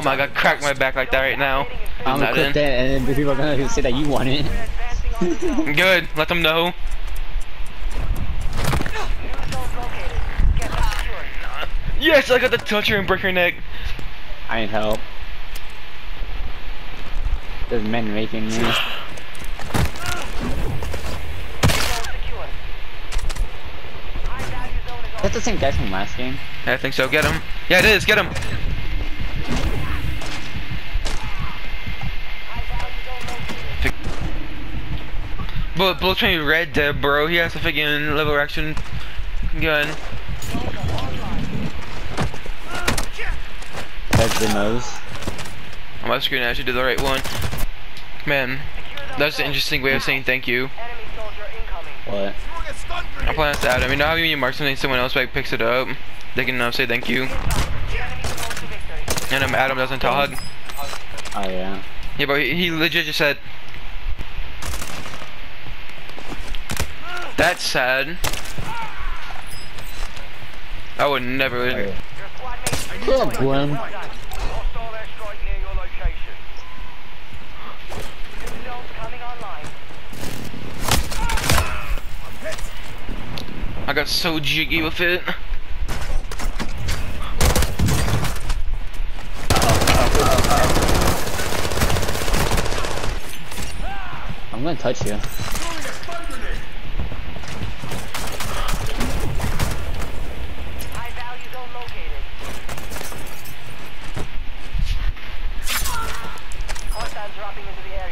Oh my god, crack my back like that right now. I'm gonna clip in. that, and then people are gonna say that you want it. Good, let them know. Yes, I got the touch her and break her neck. I need help. There's men raping me. That's the same guy from last game. I think so, get him. Yeah, it is, get him. Bullet, Bullet Train Red Dead, bro. He has a freaking lever action gun. That's the nose. On my screen, I actually did the right one. Man, that's an interesting way of saying thank you. What? I plan to add. I mean, now you mark something, someone else like picks it up. They can uh, say thank you. And um, Adam doesn't tell HUD. Oh yeah. Yeah, but he, he legit just said. That's sad. I would never. Oh, yeah. Good, Gwen. I got so jiggy with it. I'm gonna touch you.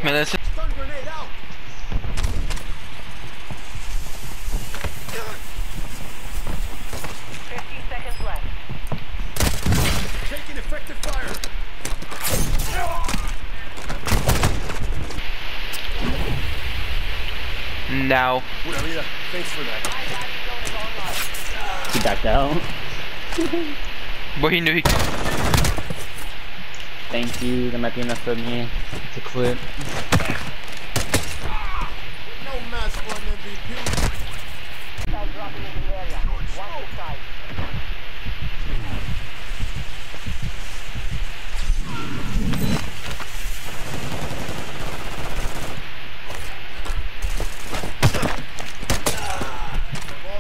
Man, that's Taking effective fire. Now. Thanks for that. He backed out. But he knew he. Thank you. That might be enough for me to quit. No match for an MVP. All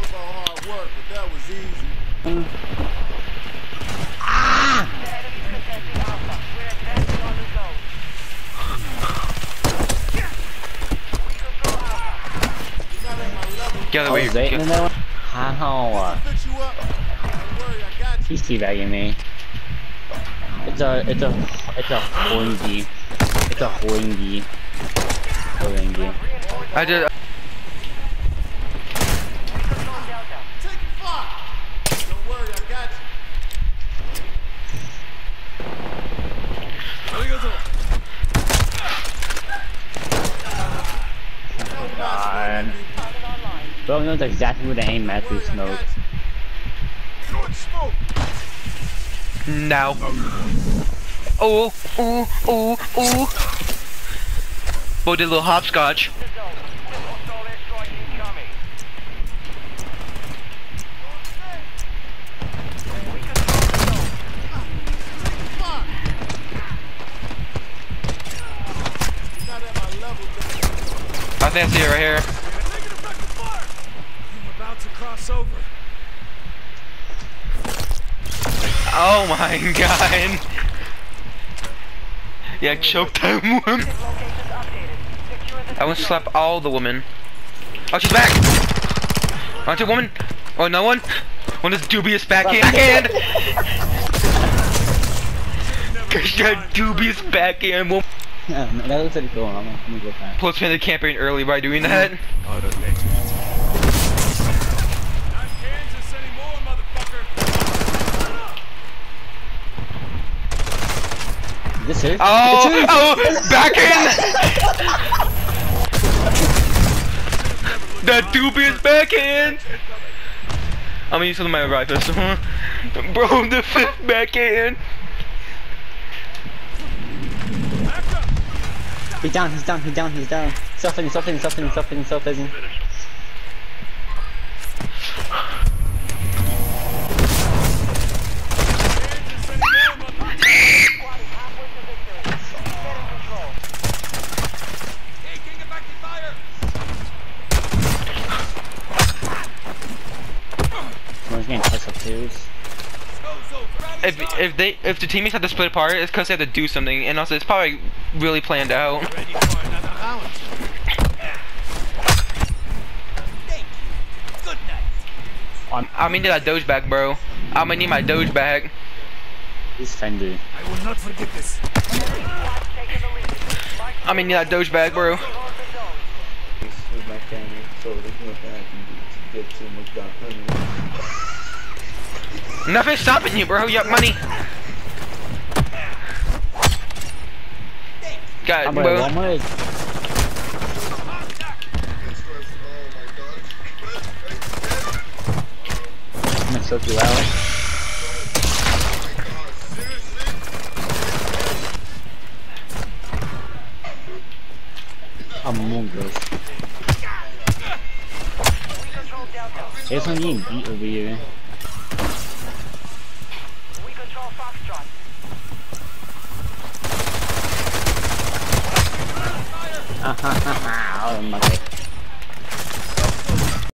about hard work, but that was easy. Get out of the way. Zayton in that one? How? Fix you up. Don't worry, I got you. He's teabagging me. It's a, it's a, it's a hoingy. It's a hoingy. Hoingy. I did. Take fire. Don't worry, I got you. God. Bro knows exactly where to aim at through smoke. Now. Oh, oh, oh, oh. Boy did a little hopscotch. Not at my level. I think I see it right here. About over. Oh my god. Yeah, choke that woman. I want to slap all the women. Oh, she's back. Aren't you a woman? Oh, no one? One is dubious backhand. Cause that dubious backhand woman. Yeah, that looks like cool. I'm gonna, I'm gonna go back. Plus, man, the camping early by doing that. Not Kansas anymore, motherfucker. Is this her? Oh, her! oh, backhand. that dubious backhand. I'm gonna use some of my right fist. Bro, the fifth backhand. Back up. He's down, he's down, he's down, he's down. Self-hitting, self-hitting, self-hitting, self-hitting, self-hitting. If if they if the teammates have to split apart, it's because they have to do something, and also it's probably really planned out. Ready for another round? Thank you. Good night. I'm gonna need that doge back, bro. I'm gonna need my doge back. This Fender. I will not forget this. I'm gonna need that doge back, bro. Nothing's stopping you, bro. You have money. Got it, bro. I'm gonna, I'm gonna choke you. Among Us. There's one getting beat over here. Foxtrot. oh my god.